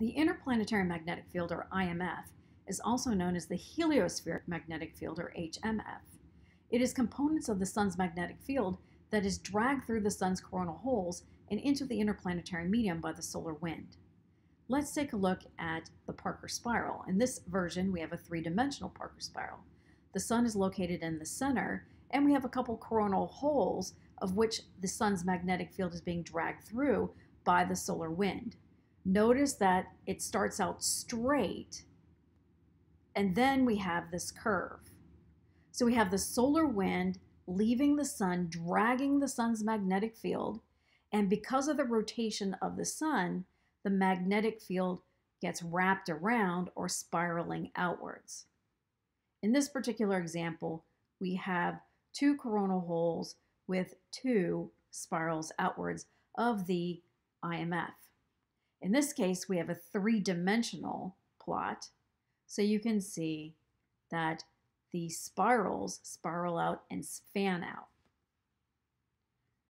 The interplanetary magnetic field, or IMF, is also known as the heliospheric magnetic field, or HMF. It is components of the sun's magnetic field that is dragged through the sun's coronal holes and into the interplanetary medium by the solar wind. Let's take a look at the Parker spiral. In this version, we have a three-dimensional Parker spiral. The sun is located in the center, and we have a couple coronal holes of which the sun's magnetic field is being dragged through by the solar wind. Notice that it starts out straight, and then we have this curve. So we have the solar wind leaving the sun, dragging the sun's magnetic field, and because of the rotation of the sun, the magnetic field gets wrapped around or spiraling outwards. In this particular example, we have two coronal holes with two spirals outwards of the IMF. In this case, we have a three-dimensional plot, so you can see that the spirals spiral out and fan out.